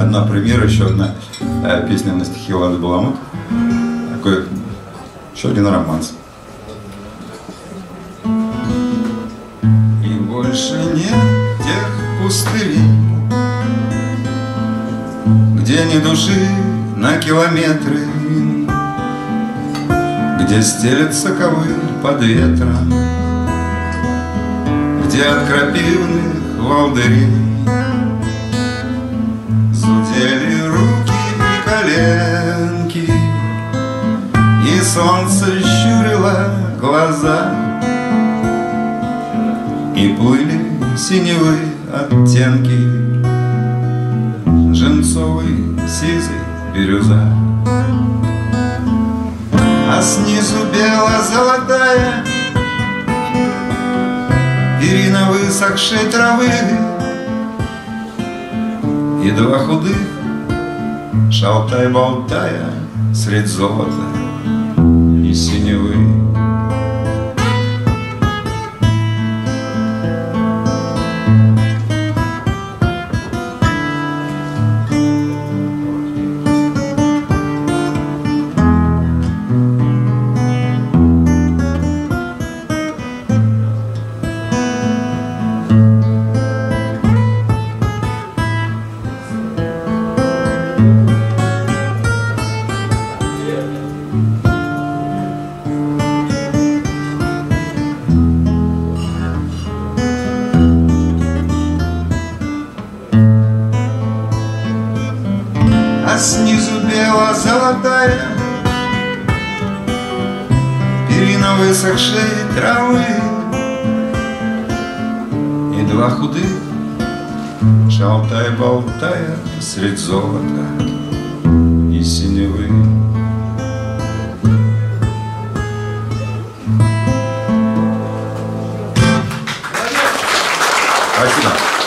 одна премьера, еще одна э, песня на стихи Лады Баламут. Такой еще один романс. И больше нет тех пустырей, Где ни души на километры, Где стелется ковыль под ветром, Где от крапивных волдырей солнце щурило глаза, И плыли синевые оттенки Женцовый, сизый, бирюза. А снизу бело-золотая Перина высохшей травы. И два худых, шалтай-болтая Средь золота синевы. Снизу бело-золотая Перина высохшей травы И два худых, шалтай-болтая Средь золота и синевы. Спасибо.